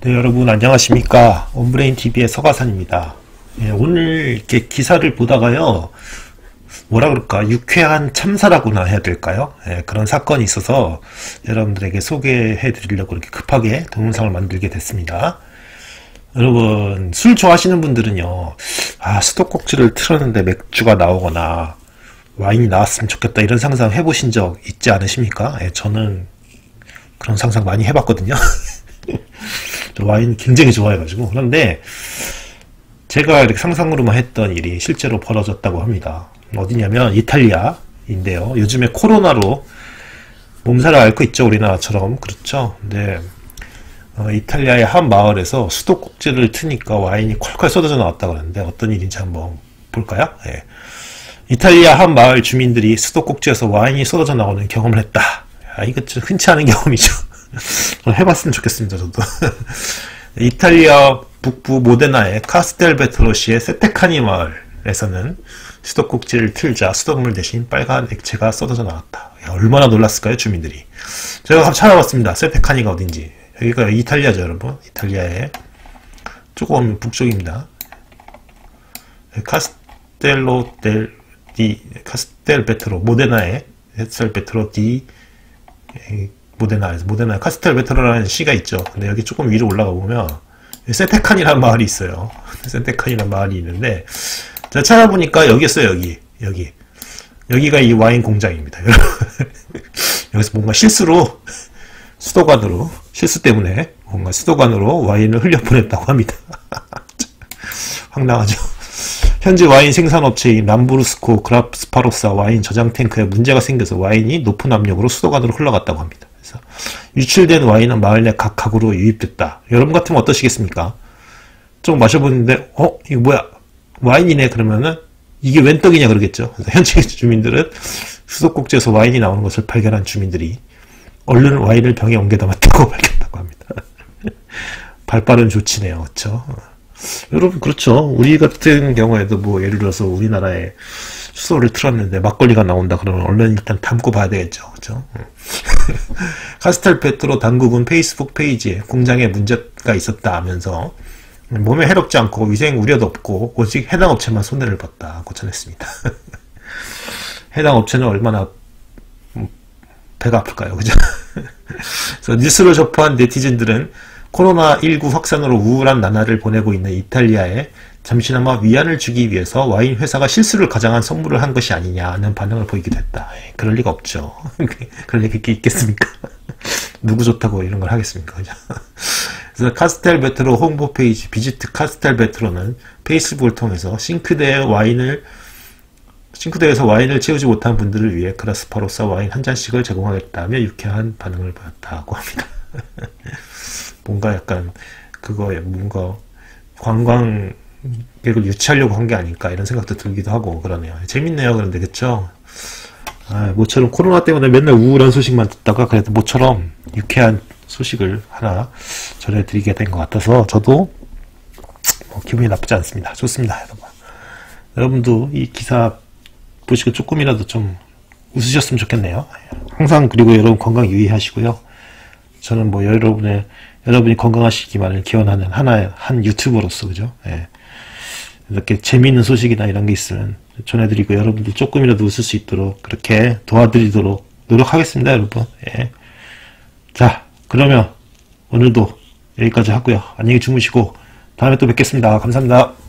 네, 여러분 안녕하십니까. 온브레인 TV의 서가산입니다. 예, 오늘 이렇게 기사를 보다가요, 뭐라 그럴까, 유쾌한 참사라고나 해야 될까요? 예, 그런 사건이 있어서 여러분들에게 소개해 드리려고 이렇게 급하게 동영상을 만들게 됐습니다. 여러분, 술 좋아하시는 분들은요, 아, 수도꼭지를 틀었는데 맥주가 나오거나, 와인이 나왔으면 좋겠다, 이런 상상 해보신 적 있지 않으십니까? 예, 저는 그런 상상 많이 해봤거든요. 와인 굉장히 좋아해가지고 그런데 제가 이렇게 상상으로만 했던 일이 실제로 벌어졌다고 합니다. 어디냐면 이탈리아인데요. 요즘에 코로나로 몸살을 앓고 있죠. 우리나라처럼 그렇죠. 근데 어, 이탈리아의 한 마을에서 수도꼭지를 트니까 와인이 콸콸 쏟아져 나왔다 그러는데 어떤 일인지 한번 볼까요? 예. 이탈리아 한 마을 주민들이 수도꼭지에서 와인이 쏟아져 나오는 경험을 했다. 아, 이거 좀 흔치 않은 경험이죠. 해봤으면 좋겠습니다, 저도. 이탈리아 북부 모데나의 카스텔베트로시의 세테카니 마을에서는 수도꼭지를 틀자 수돗물 대신 빨간 액체가 쏟아져 나왔다. 야, 얼마나 놀랐을까요, 주민들이. 제가 찾아봤습니다. 세테카니가 어딘지. 여기가 이탈리아죠, 여러분. 이탈리아의 조금 북쪽입니다. 카스텔로 델, 디, 카스텔 베트로, 모데나의 카스텔 베트로 디, 모데나에서 모데나 카스텔 베트로라는 시가 있죠. 근데 여기 조금 위로 올라가 보면 세테카니라는 마을이 있어요. 세테카니라는 마을이 있는데 제가 찾아보니까 여기였어요. 여기 여기 여기가 이 와인 공장입니다. 여기서 뭔가 실수로 수도관으로 실수 때문에 뭔가 수도관으로 와인을 흘려보냈다고 합니다. 황당하죠. 현재 와인 생산업체인 람브루스코 그라스파로사 와인 저장 탱크에 문제가 생겨서 와인이 높은 압력으로 수도관으로 흘러갔다고 합니다. 그래서 유출된 와인은 마을 내 각 가구로 유입됐다. 여러분 같으면 어떠시겠습니까? 좀 마셔보는데 어 이거 뭐야 와인이네 그러면은 이게 웬 떡이냐 그러겠죠. 현지 주민들은 수도꼭지에서 와인이 나오는 것을 발견한 주민들이 얼른 와인을 병에 옮겨 담았다고 밝혔다고 합니다. 발빠른 조치네요. 그렇죠? 여러분 그렇죠. 우리 같은 경우에도 뭐 예를 들어서 우리나라에 수소를 틀었는데 막걸리가 나온다 그러면 얼른 일단 담고 봐야 되겠죠. 그렇죠? 카스텔 페트로 당국은 페이스북 페이지에 공장에 문제가 있었다 하면서 몸에 해롭지 않고 위생 우려도 없고 오직 해당 업체만 손해를 봤다고 전했습니다. 해당 업체는 얼마나 배가 아플까요? 그죠? 그래서 뉴스를 접한 네티즌들은 코로나19 확산으로 우울한 나날을 보내고 있는 이탈리아에 잠시나마 위안을 주기 위해서 와인 회사가 실수를 가장한 선물을 한 것이 아니냐는 반응을 보이기도 했다. 그럴 리가 없죠. 그럴 리가 있겠습니까? 누구 좋다고 이런 걸 하겠습니까? 그래서 카스텔 베트로 홍보 페이지 Visit 카스텔 베트로는 페이스북을 통해서 싱크대에 와인을 싱크대에서 와인을 채우지 못한 분들을 위해 그라스파로사 와인 한 잔씩을 제공하겠다며 유쾌한 반응을 보였다고 합니다. 뭔가 약간 그거에 뭔가 관광 객을 유치하려고 한 게 아닐까 이런 생각도 들기도 하고 그러네요. 재밌네요. 그런데 그쵸? 아, 모처럼 코로나 때문에 맨날 우울한 소식만 듣다가 그래도 모처럼 유쾌한 소식을 하나 전해드리게 된 것 같아서 저도 뭐 기분이 나쁘지 않습니다. 좋습니다, 여러분. 여러분도 이 기사 보시고 조금이라도 좀 웃으셨으면 좋겠네요. 항상 그리고 여러분 건강 유의하시고요. 저는 뭐 여러분의 여러분이 건강하시기만을 기원하는 하나의 한 유튜버로서 그죠? 예. 이렇게 재미있는 소식이나 이런 게 있으면 전해드리고 여러분들 조금이라도 웃을 수 있도록 그렇게 도와드리도록 노력하겠습니다, 여러분. 예. 자, 그러면 오늘도 여기까지 하고요. 안녕히 주무시고 다음에 또 뵙겠습니다. 감사합니다.